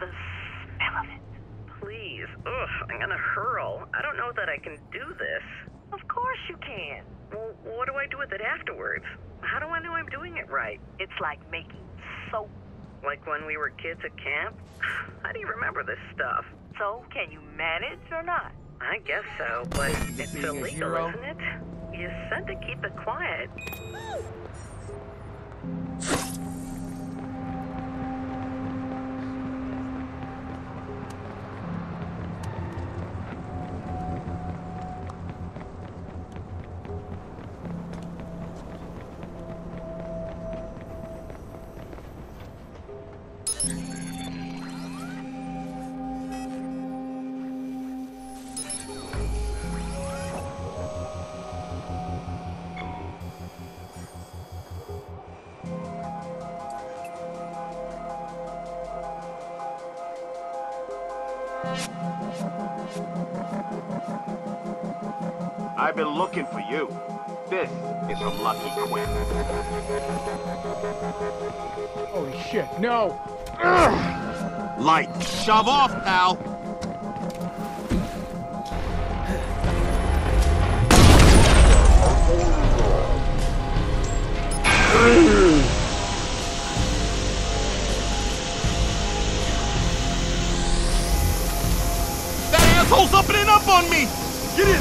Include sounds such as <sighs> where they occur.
love the smell of it. Please. Ugh, I'm gonna hurl. I don't know that I can do this. Of course you can. Well, what do I do with it afterwards? How do I know I'm doing it right? It's like making soap. Like when we were kids at camp? <sighs> How do you remember this stuff? So, can you manage or not? I guess so, but it's Being illegal, isn't it? You said to keep it quiet. I've been looking for you. This is from Lucky Quinn. Holy shit, no! Light, shove off, pal. Asshole's and up on me! Get in!